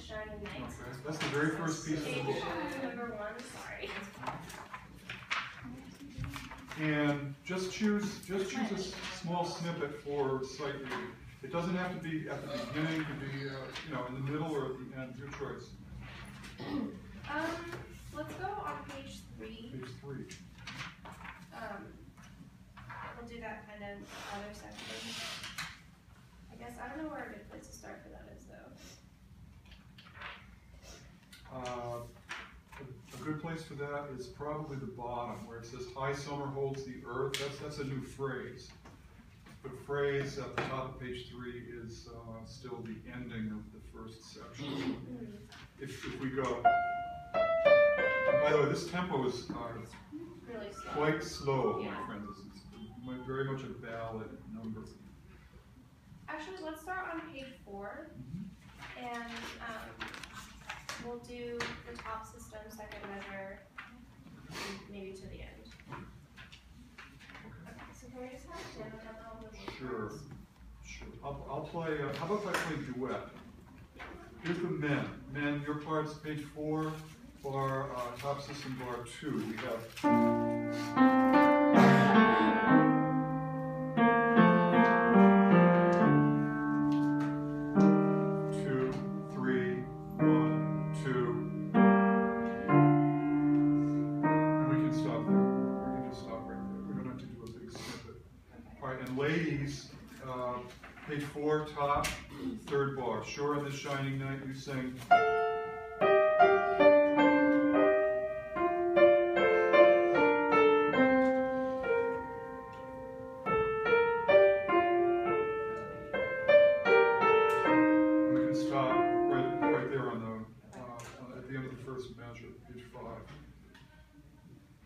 Shining Night. Okay, that's the very first piece of the Page book. number one, sorry. And just choose, just choose a s- small snippet for sight reading. It doesn't have to be at the beginning, it could be, uh, you know, in the middle or at the end, your choice. Um, let's go on page three. Page three. Um, we'll do that kind of other section. I guess, I don't know where a good place to start for that is though. Uh, A good place for that is probably the bottom, where it says, high summer holds the earth, that's, that's a new phrase. The phrase at the top of page three is, uh, still the ending of the first section. If, if we go, by the way, this tempo is, uh, Really slow. quite slow, Yeah. my friends, it's very much a ballad number. Actually, let's start on page four, and, um, we'll do the top system, second measure, maybe to the end. Okay, so can we just have Jim and all the Sure. Sure, I'll, I'll play, uh, how about if I play duet? Here's the men, men, your part's page four, bar, uh, top system bar two, we have. Top, third bar. Sure on this shining night you sing. And we can stop right, right there on the, uh, at the end of the first measure, page five.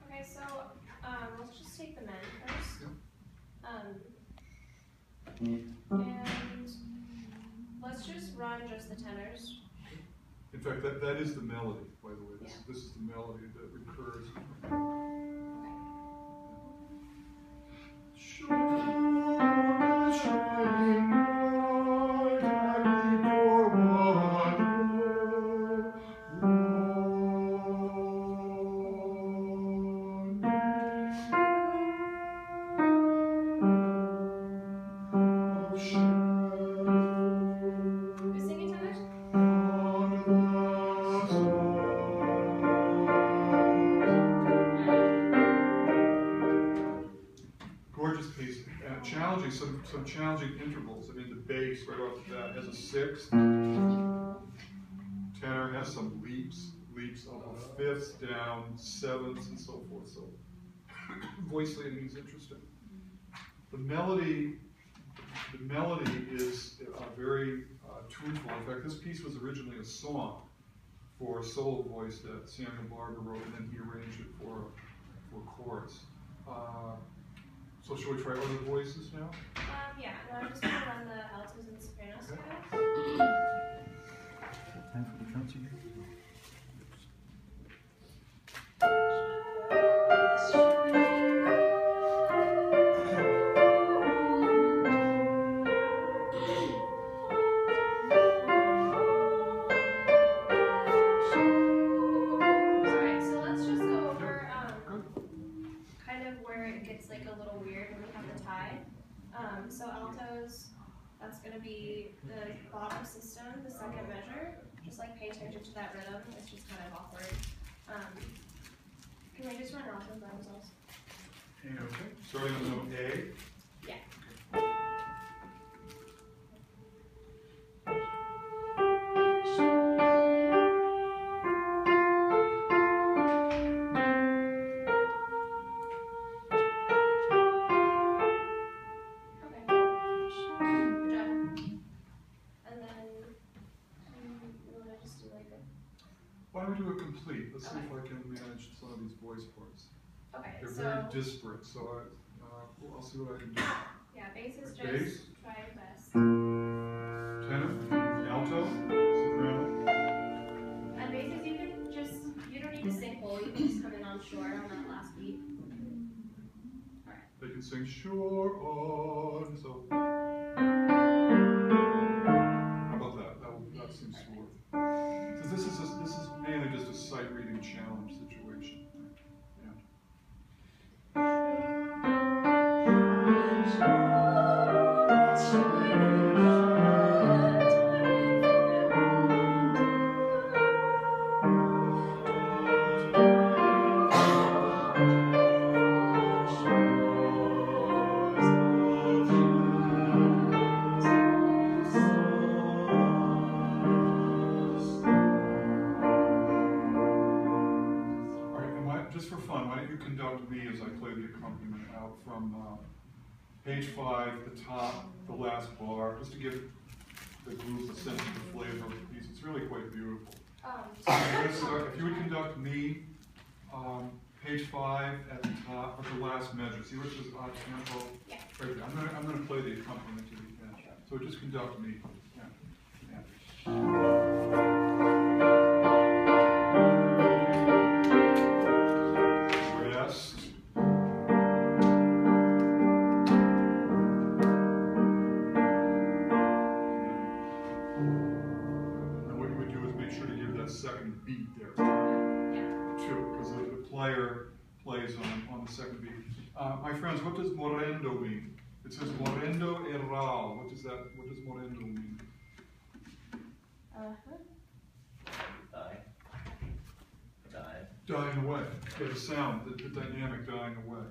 Okay, so, um, let's just take the men first. Um, and let's just the tenors. In fact, that, that is the melody, by the way. This, this is the melody that recurs. Challenging, some, some challenging intervals. I mean, the bass right off the bat has a sixth. Tenor has some leaps, leaps of fifths down, sevenths, and so forth. So voice leading is interesting. The melody, the melody is very uh, tuneful. In fact, this piece was originally a song for a solo voice that Samuel Barber wrote, and then he arranged it for for chorus. Uh, so shall we try other voices now? Um, yeah, and I'm just gonna run the altos and sopranos Okay. scale. Time for the trumpet. Be the bottom system, the second measure. Just like pay attention to that rhythm, it's just kind of awkward. Um, can we just run altos by themselves? Okay. Starting on note A. Let's see if I can manage some of these voice parts. okay, They're so, very disparate, so I, uh, I'll see what I can do. yeah, bass is Bass. just try your best. Tenor, alto, soprano. And basses, you can just, you don't need to sing full, you can just come in on short on that last beat. Alright, They can sing sure on, so. Mainly just a sight reading challenge situation. Yeah. Conduct me as I play the accompaniment out from, uh, page five, the top, the last bar, just to give the group a sense of the flavor of the piece. It's really quite beautiful. Um, So I'm gonna start- If you would conduct me, um, page five at the top of the last measure, see where it says a tempo? Yeah. Right there, I'm gonna, I'm gonna play the accompaniment to the end, so just conduct me, yeah, yeah. Player plays on, on the second beat. Uh, my friends, what does morendo mean? It says morendo erral. What does that, what does morendo mean? uh-huh. Die. Die. Dying away. Yeah, the sound, the, the dynamic dying away.